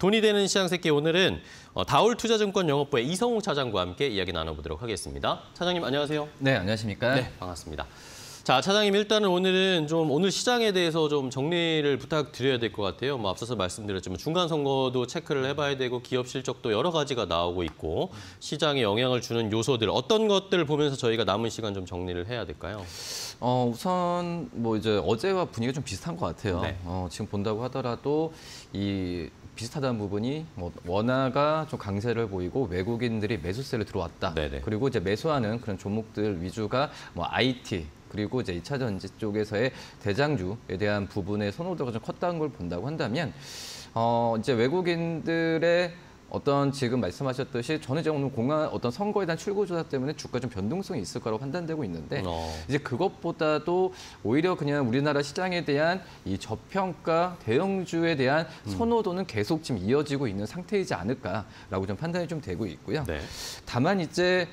돈이 되는 시장 새끼 오늘은 어, 다올 투자증권 영업부의 이성웅 차장과 함께 이야기 나눠보도록 하겠습니다. 차장님 안녕하세요. 네, 안녕하십니까? 네, 반갑습니다. 자, 차장님 일단은 오늘은 좀 오늘 시장에 대해서 좀 정리를 부탁드려야 될 것 같아요. 뭐 앞서서 말씀드렸지만 중간 선거도 체크를 해봐야 되고 기업 실적도 여러 가지가 나오고 있고 시장에 영향을 주는 요소들 어떤 것들 보면서 저희가 남은 시간 좀 정리를 해야 될까요? 어, 우선 뭐 이제 어제와 분위기가 좀 비슷한 것 같아요. 네. 어, 지금 본다고 하더라도 이 비슷하다는 부분이 뭐 원화가 좀 강세를 보이고 외국인들이 매수세를 들어왔다. 네네. 그리고 이제 매수하는 그런 종목들 위주가 뭐 IT 그리고 이제 2차 전지 쪽에서의 대장주에 대한 부분의 선호도가 좀 컸다는 걸 본다고 한다면 어 이제 외국인들의 어떤 지금 말씀하셨듯이 저는 이제 오늘 공항 어떤 선거에 대한 출구 조사 때문에 주가 좀 변동성이 있을 거라고 판단되고 있는데 어. 이제 그것보다도 오히려 그냥 우리나라 시장에 대한 이 저평가 대형주에 대한 선호도는 계속 지금 이어지고 있는 상태이지 않을까라고 좀 판단이 좀 되고 있고요. 네. 다만 이제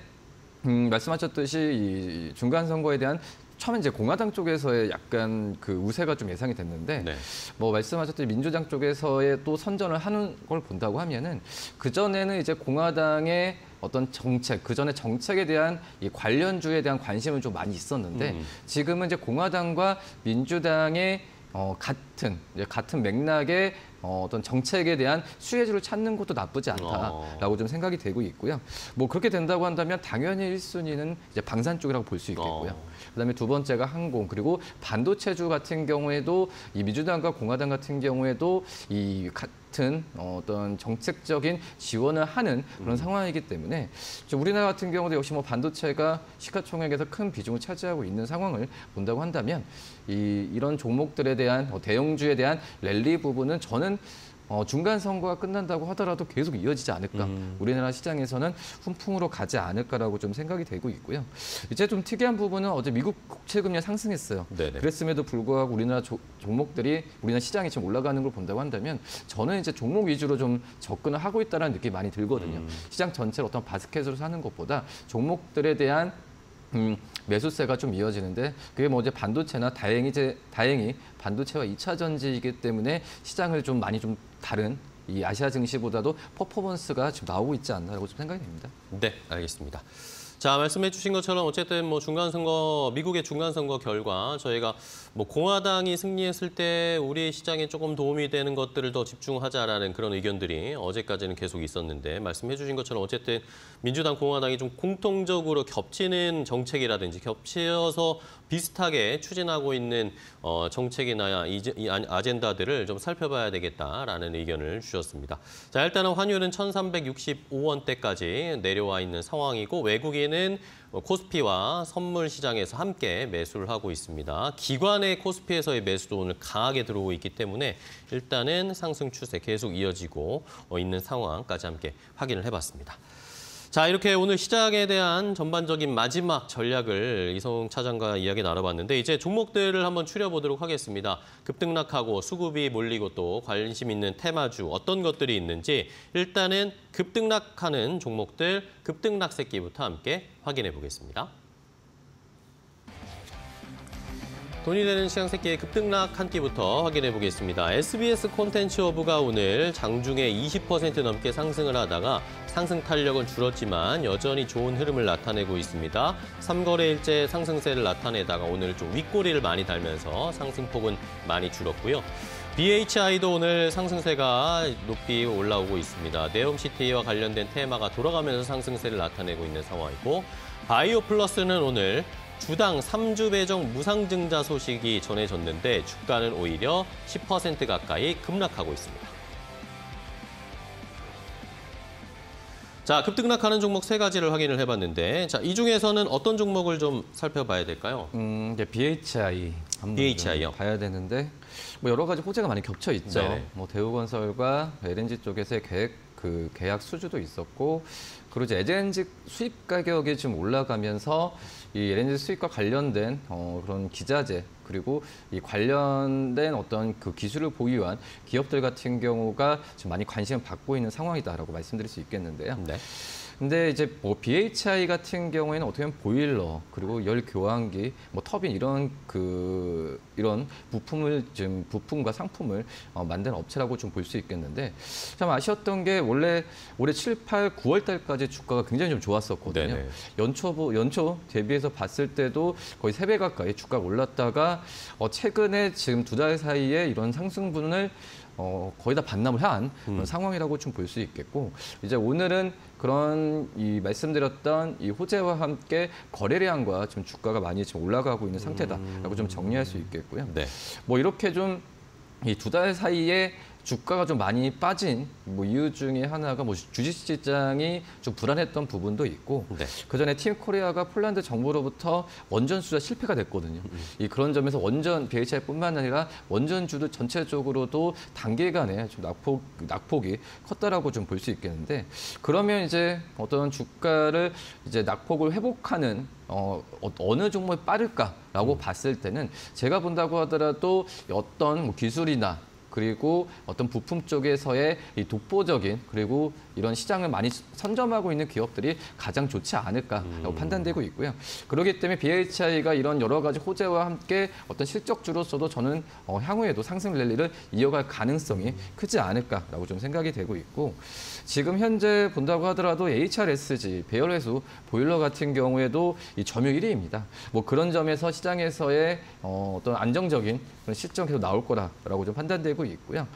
음, 말씀하셨듯이 이 중간 선거에 대한 처음에 이제 공화당 쪽에서의 약간 그 우세가 좀 예상이 됐는데 네. 뭐 말씀하셨듯이 민주당 쪽에서의 또 선전을 하는 걸 본다고 하면은 그 전에는 이제 공화당의 어떤 정책, 그 전에 정책에 대한 이 관련주에 대한 관심은 좀 많이 있었는데 음. 지금은 이제 공화당과 민주당의 어, 같은 이제 같은 맥락의 어, 어떤 정책에 대한 수혜주를 찾는 것도 나쁘지 않다라고 어. 좀 생각이 되고 있고요. 뭐 그렇게 된다고 한다면 당연히 1순위는 이제 방산 쪽이라고 볼 수 있겠고요. 어. 그다음에 두 번째가 항공 그리고 반도체주 같은 경우에도 이 민주당과 공화당 같은 경우에도 이 같은 어, 어떤 정책적인 지원을 하는 그런 상황이기 때문에 우리나라 같은 경우도 역시 뭐 반도체가 시가총액에서 큰 비중을 차지하고 있는 상황을 본다고 한다면 이 이런 종목들에 대한 어, 대형주에 대한 랠리 부분은 저는 어, 중간 선거가 끝난다고 하더라도 계속 이어지지 않을까. 음. 우리나라 시장에서는 훈풍으로 가지 않을까라고 좀 생각이 되고 있고요. 이제 좀 특이한 부분은 어제 미국 국채 금리가 상승했어요. 네네. 그랬음에도 불구하고 우리나라 조- 종목들이 우리나라 시장이 지금 올라가는 걸 본다고 한다면 저는 이제 종목 위주로 좀 접근을 하고 있다는 느낌이 많이 들거든요. 음. 시장 전체를 어떤 바스켓으로 사는 것보다 종목들에 대한 음, 매수세가 좀 이어지는데 그게 뭐 이제 반도체나 다행히 이제 다행히 반도체와 2차 전지이기 때문에 시장을 좀 많이 좀 다른 이 아시아 증시보다도 퍼포먼스가 지금 나오고 있지 않나라고 좀 생각이 됩니다. 네, 알겠습니다. 자, 말씀해 주신 것처럼 어쨌든 뭐 중간 선거 미국의 중간 선거 결과 저희가 뭐 공화당이 승리했을 때 우리 시장에 조금 도움이 되는 것들을 더 집중하자라는 그런 의견들이 어제까지는 계속 있었는데 말씀해 주신 것처럼 어쨌든 민주당 공화당이 좀 공통적으로 겹치는 정책이라든지 겹치어서 비슷하게 추진하고 있는 어, 정책이나 이제- 이 아- 아젠다들을 좀 살펴봐야 되겠다라는 의견을 주셨습니다. 자, 일단은 환율은 1,365원대까지 내려와 있는 상황이고 외국인은 뭐 코스피와 선물 시장에서 함께 매수를 하고 있습니다. 기관의 코스피에서의 매수도 오늘 강하게 들어오고 있기 때문에 일단은 상승 추세 계속 이어지고 어, 있는 상황까지 함께 확인을 해봤습니다. 자, 이렇게 오늘 시장에 대한 전반적인 마지막 전략을 이성 차장과 이야기 나눠봤는데 이제 종목들을 한번 추려보도록 하겠습니다. 급등락하고 수급이 몰리고 또 관심 있는 테마주 어떤 것들이 있는지 일단은 급등락하는 종목들 급등락 새끼부터 함께 확인해 보겠습니다. 돈이 되는 시장 새끼의 급등락 한 끼부터 확인해 보겠습니다. SBS 콘텐츠 허브가 오늘 장중에 20% 넘게 상승을 하다가 상승 탄력은 줄었지만 여전히 좋은 흐름을 나타내고 있습니다. 3거래일째 상승세를 나타내다가 오늘 좀 윗꼬리를 많이 달면서 상승폭은 많이 줄었고요. BHI도 오늘 상승세가 높이 올라오고 있습니다. 네옴시티와 관련된 테마가 돌아가면서 상승세를 나타내고 있는 상황이고 바이오 플러스는 오늘 주당 3주 배정 무상증자 소식이 전해졌는데 주가는 오히려 10% 가까이 급락하고 있습니다. 자, 급등락하는 종목 세 가지를 확인을 해봤는데, 자, 이 중에서는 어떤 종목을 좀 살펴봐야 될까요? 음, 이제 BHI 한번 BHI 요? 좀 봐야 되는데 뭐 여러 가지 호재가 많이 겹쳐 있죠. 네네. 뭐 대우건설과 LNG 쪽에서의 계획 그 계약 수주도 있었고 그리고 이제 LNG 수입 가격이 좀 올라가면서 이 LNG 수입과 관련된 어, 그런 기자재 그리고 이 관련된 어떤 그 기술을 보유한 기업들 같은 경우가 좀 많이 관심을 받고 있는 상황이다라고 말씀드릴 수 있겠는데요. 네. 근데 이제 뭐 BHI 같은 경우에는 어떻게 보면 보일러 그리고 열 교환기, 뭐 터빈 이런 그 이런 부품을 지금 부품과 상품을 어, 만드는 업체라고 좀 볼 수 있겠는데 참 아쉬웠던 게 원래 올해 7, 8, 9월 달까지 주가가 굉장히 좀 좋았었거든요. 네네. 연초 연초 대비해서 봤을 때도 거의 세 배 가까이 주가가 올랐다가 어, 최근에 지금 두 달 사이에 이런 상승분을 어, 거의 다 반납을 한 그런 음. 상황이라고 좀 볼 수 있겠고 이제 오늘은 그런 이 말씀드렸던 이 호재와 함께 거래량과 좀 주가가 많이 지금 올라가고 있는 상태다라고 좀 정리할 수 있겠고요. 네. 뭐 이렇게 좀 이 두 달 사이에 주가가 좀 많이 빠진 뭐 이유 중에 하나가 뭐 주식시장이 좀 불안했던 부분도 있고 네. 그 전에 팀 코리아가 폴란드 정부로부터 원전 수자 실패가 됐거든요. 이 그런 점에서 원전 BHI뿐만 아니라 원전주도 전체적으로도 단기간에 좀 낙폭 낙폭이 컸다라고 좀 볼 수 있겠는데 그러면 이제 어떤 주가를 이제 낙폭을 회복하는 어, 어- 어느 종목이 빠를까라고 봤을 때는 제가 본다고 하더라도 어떤 뭐 기술이나 그리고 어떤 부품 쪽에서의 이 독보적인 그리고 이런 시장을 많이 선점하고 있는 기업들이 가장 좋지 않을까라고 판단되고 있고요. 그렇기 때문에 BHI가 이런 여러 가지 호재와 함께 어떤 실적주로서도 저는 어, 향후에도 상승 랠리를 이어갈 가능성이 크지 않을까라고 좀 생각이 되고 있고 지금 현재 본다고 하더라도 HRSG 배열회수 보일러 같은 경우에도 이 점유 1위입니다. 뭐 그런 점에서 시장에서의 어, 어떤 안정적인 그런 실적 계속 나올 거라고 좀 판단되고 있고요.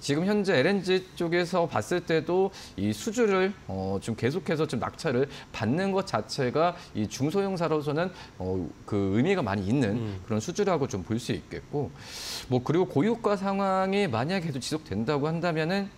지금 현재 LNG 쪽에서 봤을 때도 이 수주를 어, 좀 계속해서 좀 낙찰을 받는 것 자체가 이 중소형사로서는 어, 그 의미가 많이 있는 그런 수주라고 좀 볼 수 있겠고 뭐 그리고 고유가 상황이 만약에 계속 지속된다고 한다면은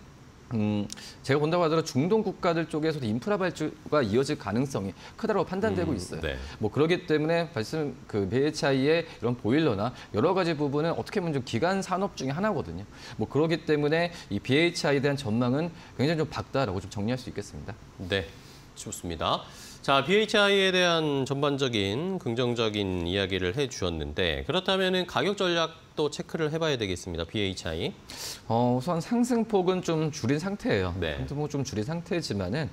음, 제가 본다고 하더라도 중동 국가들 쪽에서도 인프라 발주가 이어질 가능성이 크다고 판단되고 음, 있어요. 네. 뭐 그렇기 때문에 말씀 그 BHI의 이런 보일러나 여러 가지 부분은 어떻게 보면 좀 기간 산업 중에 하나거든요. 뭐 그렇기 때문에 이 BHI에 대한 전망은 굉장히 좀 밝다라고 좀 정리할 수 있겠습니다. 네, 좋습니다. 자, BHI에 대한 전반적인 긍정적인 이야기를 해 주셨는데 그렇다면 가격 전략 도 체크를 해봐야 되겠습니다. BHI. 어, 우선 상승폭은 좀 줄인 상태예요. 네. 상승폭 좀 줄인 상태지만은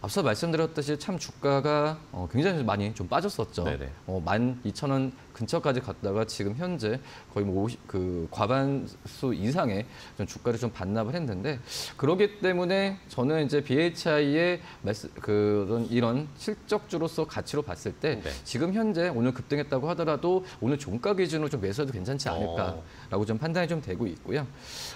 앞서 말씀드렸듯이 참 주가가 어, 굉장히 많이 좀 빠졌었죠. 네네. 어, 12,000원 근처까지 갔다가 지금 현재 거의 뭐 50, 그 과반수 이상의 좀 주가를 좀 반납을 했는데 그러기 때문에 저는 이제 BHI의 말씀, 그런 이런 실적주로서 가치로 봤을 때 네. 지금 현재 오늘 급등했다고 하더라도 오늘 종가 기준으로 좀 매수해도 괜찮지 않을까 라고 좀 판단이 좀 되고 있고요.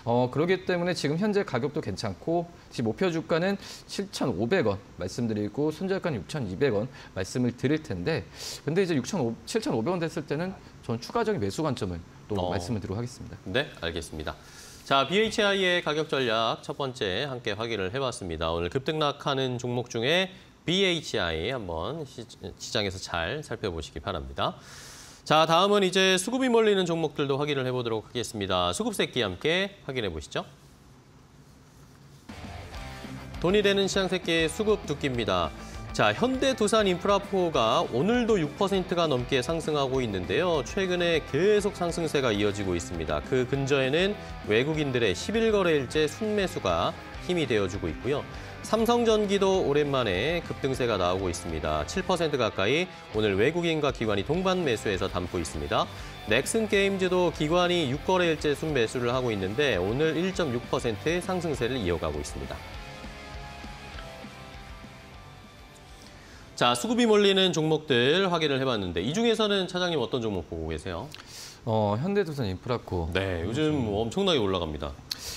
어, 그렇기 때문에 지금 현재 가격도 괜찮고 지금 목표 주가는 7,500원 말씀드리고 손절가는 6,200원 말씀을 드릴 텐데 근데 이제 6,500, 7,500원 됐을 때는 전 추가적인 매수 관점을 또 어. 말씀을 드리도록 하겠습니다. 네, 알겠습니다. 자, BHI의 가격 전략 첫 번째 함께 확인을 해봤습니다. 오늘 급등락하는 종목 중에 BHI 한번 시, 시장에서 잘 살펴보시기 바랍니다. 자, 다음은 이제 수급이 몰리는 종목들도 확인을 해보도록 하겠습니다. 수급 새끼 함께 확인해 보시죠. 돈이 되는 시장 새끼의 수급 두끼입니다. 자, 현대 두산 인프라포가 오늘도 6%가 넘게 상승하고 있는데요. 최근에 계속 상승세가 이어지고 있습니다. 그 근저에는 외국인들의 11거래일째 순매수가 힘이 되어주고 있고요. 삼성전기도 오랜만에 급등세가 나오고 있습니다. 7% 가까이 오늘 외국인과 기관이 동반 매수해서 담고 있습니다. 넥슨 게임즈도 기관이 6거래일째 순매수를 하고 있는데 오늘 1.6%의 상승세를 이어가고 있습니다. 자, 수급이 몰리는 종목들 확인을 해봤는데 이 중에서는 차장님 어떤 종목 보고 계세요? 어, 현대두산 인프라코. 네, 요즘 뭐 엄청나게 올라갑니다.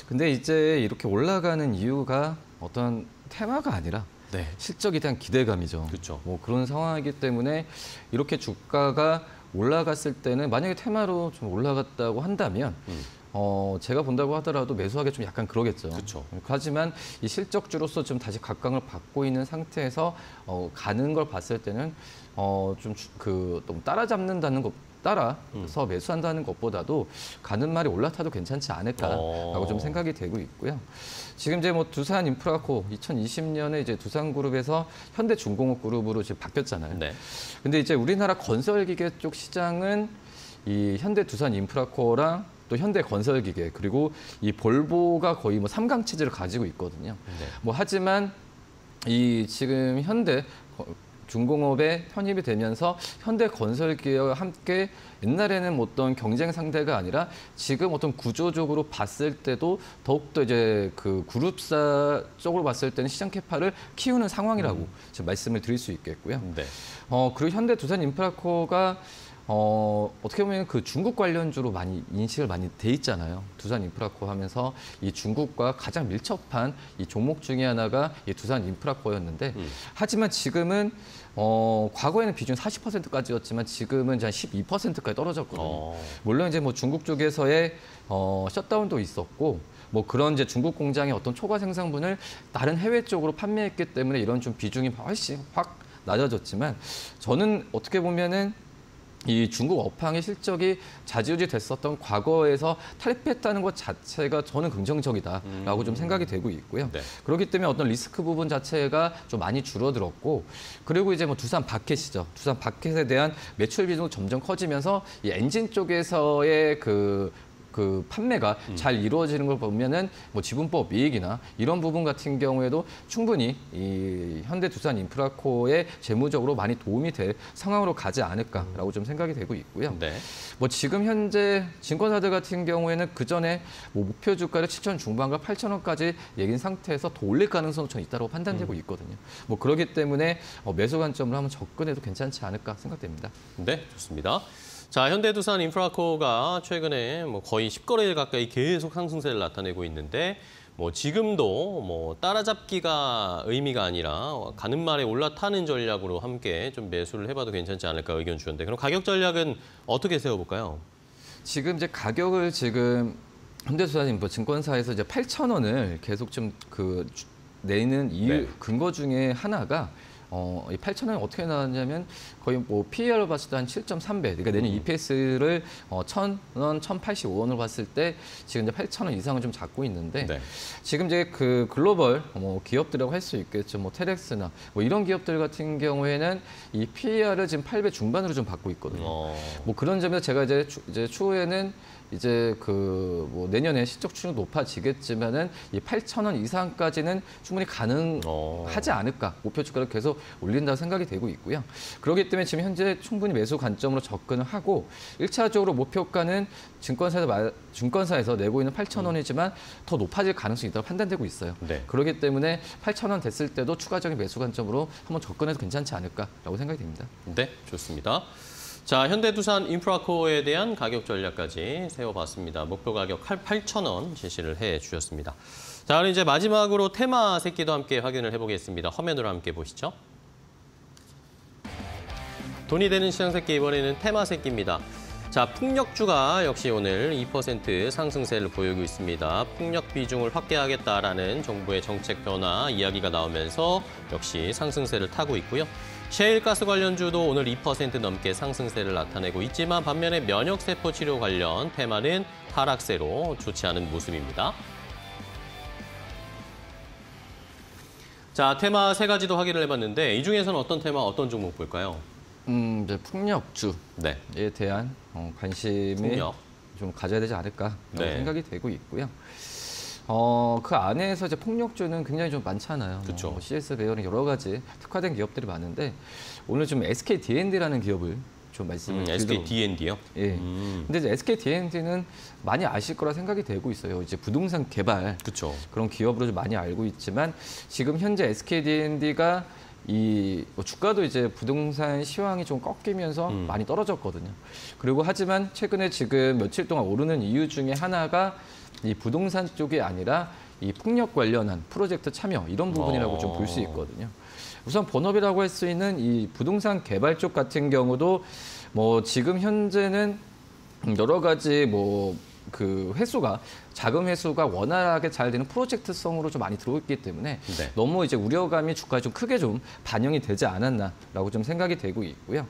근데 이제 이렇게 올라가는 이유가 어떤 테마가 아니라 네, 실적에 대한 기대감이죠. 그렇죠. 뭐 그런 상황이기 때문에 이렇게 주가가 올라갔을 때는 만약에 테마로 좀 올라갔다고 한다면 음. 어 제가 본다고 하더라도 매수하기 좀 약간 그러겠죠. 그쵸. 하지만 이 실적주로서 좀 다시 각광을 받고 있는 상태에서 어 가는 걸 봤을 때는 어 좀그 너무 따라잡는다는 것 따라 서 매수한다는 것보다도 가는 말이 올라타도 괜찮지 않을까라고 어. 좀 생각이 되고 있고요. 지금 이제 뭐 두산 인프라코 2020년에 이제 두산그룹에서 현대중공업 그룹으로 지금 바뀌었잖아요. 네, 근데 이제 우리나라 건설기계 쪽 시장은 이 현대 두산 인프라코랑 또 현대 건설기계 그리고 이 볼보가 거의 뭐 삼강 체제를 가지고 있거든요. 네. 뭐 하지만 이 지금 현대 거- 중공업에 편입이 되면서 현대 건설 기업과 함께 옛날에는 뭐 어떤 경쟁 상대가 아니라 지금 어떤 구조적으로 봤을 때도 더욱더 이제 그 그룹사 쪽으로 봤을 때는 시장 캐파를 키우는 상황이라고 지금 말씀을 드릴 수 있겠고요. 네. 어 그리고 현대 두산 인프라코가 어 어떻게 보면 그 중국 관련주로 많이 인식을 많이 돼 있잖아요. 두산 인프라코 하면서 이 중국과 가장 밀접한 이 종목 중에 하나가 이 두산 인프라코였는데 음. 하지만 지금은 어 과거에는 비중 40%까지였지만 지금은 이제 한 12%까지 떨어졌거든요. 어. 물론 이제 뭐 중국 쪽에서의 어, 셧다운도 있었고 뭐 그런 이제 중국 공장의 어떤 초과 생산분을 다른 해외 쪽으로 판매했기 때문에 이런 좀 비중이 훨씬 확 낮아졌지만 저는 어떻게 보면은 이 중국 업황의 실적이 좌지우지 됐었던 과거에서 탈피했다는 것 자체가 저는 긍정적이다라고 좀 생각이 되고 있고요. 네. 그렇기 때문에 어떤 리스크 부분 자체가 좀 많이 줄어들었고 그리고 이제 뭐 두산 바켓이죠. 두산 바켓에 대한 매출 비중이 점점 커지면서 이 엔진 쪽에서의 그 그 판매가 잘 이루어지는 걸 보면은 뭐 지분법 이익이나 이런 부분 같은 경우에도 충분히 이 현대 두산 인프라코의 재무적으로 많이 도움이 될 상황으로 가지 않을까라고 좀 생각이 되고 있고요. 네. 뭐 지금 현재 증권사들 같은 경우에는 그 전에 뭐 목표 주가를 7천 중반과 8천 원까지 얘긴 상태에서 더 올릴 가능성은 전 있다고 판단되고 있거든요. 뭐 그렇기 때문에 어, 매수 관점으로 한번 접근해도 괜찮지 않을까 생각됩니다. 네, 좋습니다. 자, 현대두산 인프라코가 최근에 뭐 거의 10거래일 가까이 계속 상승세를 나타내고 있는데 뭐 지금도 뭐 따라잡기가 의미가 아니라 가는 말에 올라타는 전략으로 함께 좀 매수를 해봐도 괜찮지 않을까 의견 주셨는데 그럼 가격 전략은 어떻게 세워볼까요? 지금 이제 가격을 지금 현대투자인뭐 증권사에서 이제 8천 원을 계속 좀 그 내는 이유 네. 근거 중에 하나가 어, 이 8천 원이 어떻게 나왔냐면 거의 뭐 PER을 봤을 때 한 7.3배. 그러니까 내년 EPS를 어, 1,000원, 1,085원을 봤을 때 지금 이제 8천 원 이상을 좀 잡고 있는데 네. 지금 이제 그 글로벌 뭐 기업들이라고 할 수 있겠죠. 뭐 테렉스나 뭐 이런 기업들 같은 경우에는 이 PER을 지금 8배 중반으로 좀 받고 있거든요. 어, 뭐 그런 점에서 제가 이제, 추, 이제 추후에는 이제 그 뭐 내년에 실적 추이는 높아지겠지만은 이 8천 원 이상까지는 충분히 가능하지 어. 않을까 목표 주가를 계속 올린다고 생각이 되고 있고요. 그렇기 때문에 지금 현재 충분히 매수 관점으로 접근을 하고 일차적으로 목표가는 증권사에서 말- 증권사에서 내고 있는 8천 원이지만 더 높아질 가능성이 있다고 판단되고 있어요. 네. 그렇기 때문에 8천 원 됐을 때도 추가적인 매수 관점으로 한번 접근해도 괜찮지 않을까라고 생각이 됩니다. 네, 좋습니다. 자, 현대두산 인프라코에 대한 가격 전략까지 세워봤습니다. 목표 가격 8,000원 제시를 해 주셨습니다. 자, 그럼 이제 마지막으로 테마 새끼도 함께 확인을 해보겠습니다. 화면으로 함께 보시죠. 돈이 되는 시장 새끼 이번에는 테마 새끼입니다. 자, 풍력주가 역시 오늘 2% 상승세를 보이고 있습니다. 풍력 비중을 확대하겠다라는 정부의 정책 변화 이야기가 나오면서 역시 상승세를 타고 있고요. 셰일가스 관련주도 오늘 2% 넘게 상승세를 나타내고 있지만 반면에 면역세포 치료 관련 테마는 하락세로 좋지 않은 모습입니다. 자, 테마 세 가지도 확인을 해봤는데 이 중에서는 어떤 테마, 어떤 종목 볼까요? 음, 이제 풍력주에 네, 대한 어, 관심이 풍력. 좀 가져야 되지 않을까 네. 생각이 되고 있고요. 어, 그 안에서 이제 폭력주는 굉장히 좀 많잖아요. 그쵸. 뭐 CS 배열은 여러 가지 특화된 기업들이 많은데 오늘 좀 SK D&D라는 기업을 좀 말씀을 음, SK D&D요. 예. 음, 근데 이제 SK D&D는 많이 아실 거라 생각이 되고 있어요. 이제 부동산 개발 그렇죠. 그런 기업으로 좀 많이 알고 있지만 지금 현재 SK D&D가 이뭐 주가도 이제 부동산 시황이 좀 꺾이면서 음. 많이 떨어졌거든요. 그리고 하지만 최근에 지금 며칠 동안 오르는 이유 중에 하나가 이 부동산 쪽이 아니라 이 풍력 관련한 프로젝트 참여 이런 부분이라고 좀 볼수 어. 있거든요. 우선 본업이라고 할 수 있는 이 부동산 개발 쪽 같은 경우도 뭐 지금 현재는 여러 가지 뭐 그 회수가 자금 회수가 원활하게 잘 되는 프로젝트성으로 좀 많이 들어있기 때문에 네. 너무 이제 우려감이 주가에 좀 크게 좀 반영이 되지 않았나라고 좀 생각이 되고 있고요.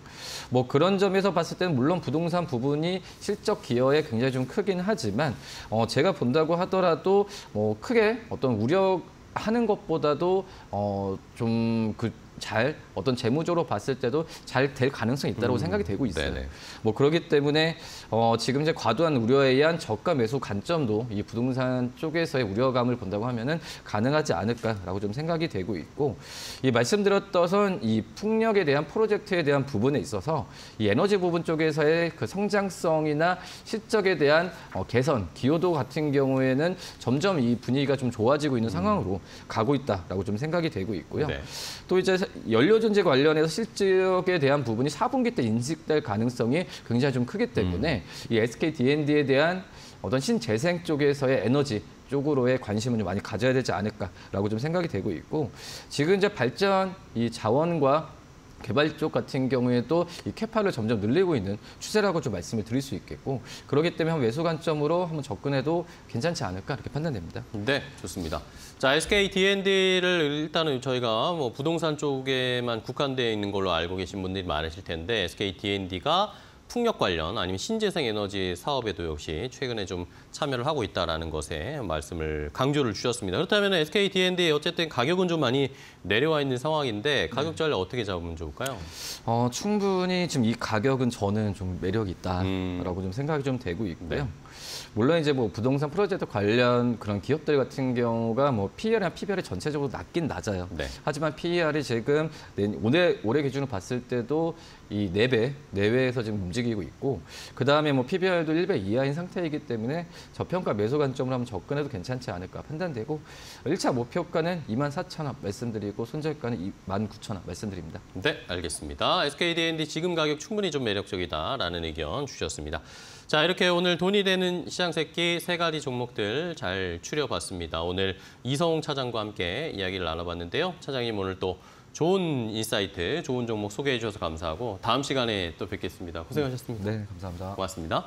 뭐 그런 점에서 봤을 때는 물론 부동산 부분이 실적 기여에 굉장히 좀 크긴 하지만 어 제가 본다고 하더라도 뭐 크게 어떤 우려 하는 것보다도 어좀그 잘 어떤 재무적으로 봤을 때도 잘 될 가능성이 있다고 생각이 되고 있어요. 네네. 뭐 그렇기 때문에 어, 지금 이제 과도한 우려에 의한 저가 매수 관점도 이 부동산 쪽에서의 우려감을 본다고 하면은 가능하지 않을까라고 좀 생각이 되고 있고 이 말씀드렸던 이 풍력에 대한 프로젝트에 대한 부분에 있어서 이 에너지 부분 쪽에서의 그 성장성이나 실적에 대한 어, 개선, 기여도 같은 경우에는 점점 이 분위기가 좀 좋아지고 있는 상황으로 가고 있다라고 좀 생각이 되고 있고요. 네. 또 이제 연료전지 관련해서 실적에 대한 부분이 4분기 때 인식될 가능성이 굉장히 좀 크기 때문에 이 SK D&D에 대한 어떤 신재생 쪽에서의 에너지 쪽으로의 관심을 좀 많이 가져야 되지 않을까라고 좀 생각이 되고 있고 지금 이제 발전 이 자원과 개발 쪽 같은 경우에도 이 캐파를 점점 늘리고 있는 추세라고 좀 말씀을 드릴 수 있겠고 그렇기 때문에 한 매수 관점으로 한번 접근해도 괜찮지 않을까 이렇게 판단됩니다. 네, 좋습니다. 자, SK D&D를 일단은 저희가 뭐 부동산 쪽에만 국한되어 있는 걸로 알고 계신 분들이 많으실 텐데 SK D&D가 풍력 관련 아니면 신재생 에너지 사업에도 역시 최근에 좀 참여를 하고 있다라는 것에 말씀을 강조를 주셨습니다. 그렇다면 SK D&D 어쨌든 가격은 좀 많이 내려와 있는 상황인데 가격 전략 어떻게 잡으면 좋을까요? 어, 충분히 지금 이 가격은 저는 좀 매력이 있다라고 음. 좀 생각이 좀 되고 있고요. 네. 물론 이제 뭐 부동산 프로젝트 관련 그런 기업들 같은 경우가 뭐 PER이나 PBR이 전체적으로 낮긴 낮아요. 네. 하지만 PER이 지금 내- 올해 올해 기준으로 봤을 때도 이 4배, 내외에서 지금 움직이고 있고 그다음에 뭐 PBR도 1배 이하인 상태이기 때문에 저평가 매수 관점으로 한번 접근해도 괜찮지 않을까 판단되고 1차 목표가는 24,000원 말씀드리고 손절가는 29,000원 말씀드립니다. 네, 알겠습니다. SK D&D 지금 가격 충분히 좀 매력적이다라는 의견 주셨습니다. 자, 이렇게 오늘 돈이 되는 시장 새끼 세 가지 종목들 잘 추려봤습니다. 오늘 이성웅 차장과 함께 이야기를 나눠봤는데요. 차장님 오늘 또 좋은 인사이트, 좋은 종목 소개해 주셔서 감사하고 다음 시간에 또 뵙겠습니다. 고생하셨습니다. 네, 감사합니다. 고맙습니다.